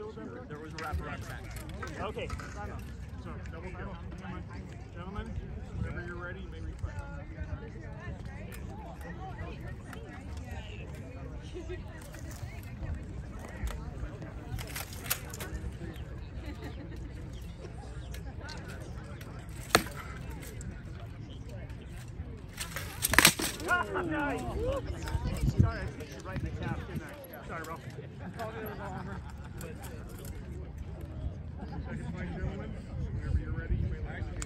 Thank you. there was a wrapper on the back. Okay. So, double time. Gentlemen, whenever you're ready, you may. Ah, nice. Sorry, I hit you right in the calf, didn't I? Sorry, bro. Second fight, gentlemen. Whenever you're ready, you may launch.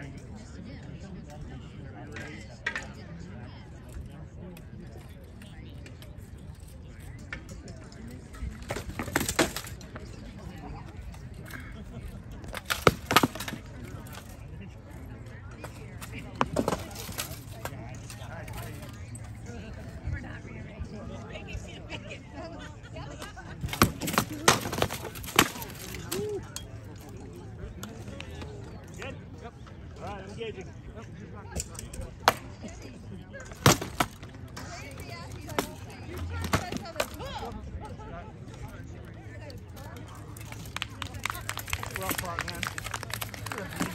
Good? Well fought, man.